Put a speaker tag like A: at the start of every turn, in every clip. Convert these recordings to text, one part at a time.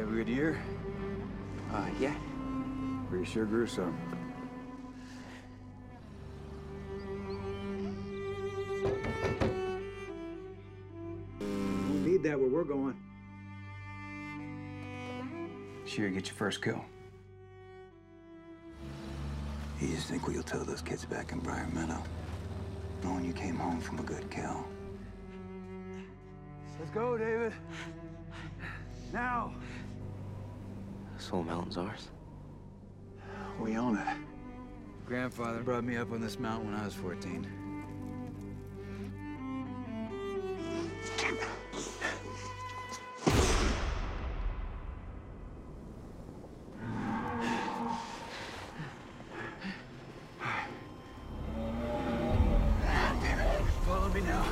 A: a good year?
B: Uh, yeah.
A: We sure grew some. Don't need that where we're going. Sure, get your first kill.
C: You just think what you'll tell those kids back in Briar Meadow, knowing you came home from a good kill.
A: Let's go, David. Now.
B: Soul Mountain's ours.
C: We own it.
A: Grandfather brought me up on this mountain when I was 14. Follow me now.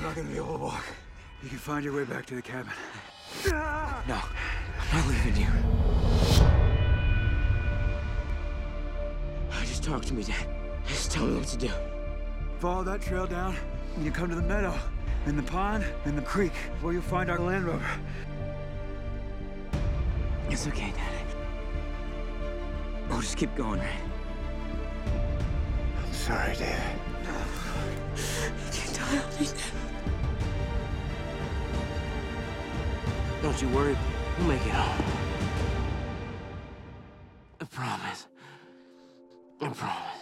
A: I'm not gonna be able to walk. You can find your way back to the cabin.
B: No, I'm not leaving you. Just talk to me, Dad. Just tell me what to do.
A: Follow that trail down, and you come to the meadow, and the pond, and the creek, where you'll find our Land Rover.
B: It's okay, Dad. We'll just keep going, right?
C: I'm sorry, Dad. No.
B: You can't die on me, Dad. Don't you worry. We'll make it home. I promise. I promise.